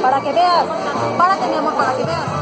para que veas. Párate, mi amor, para que veas.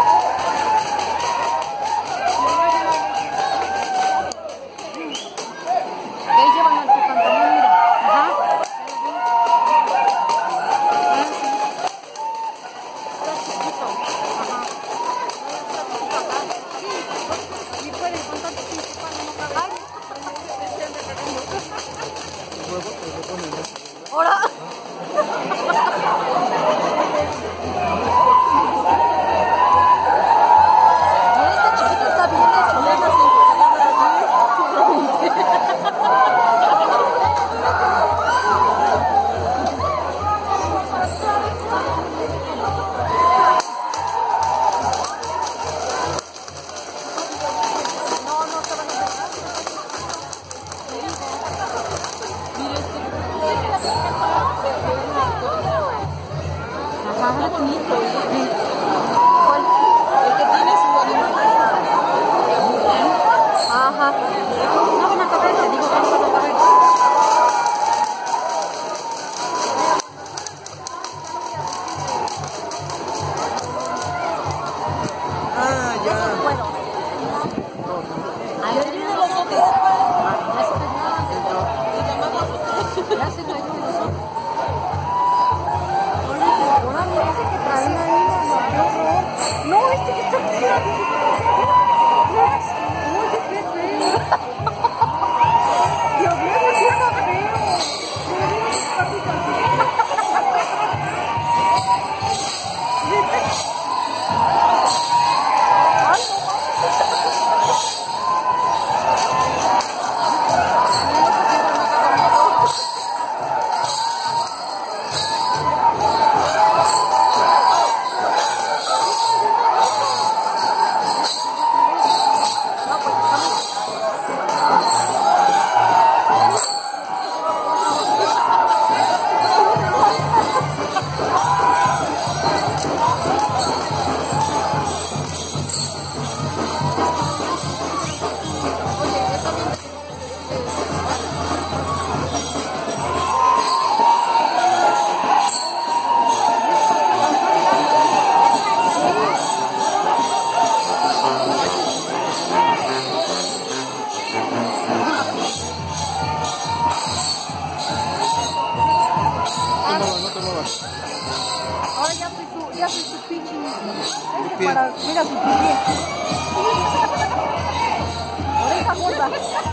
你走。别！我那啥公司？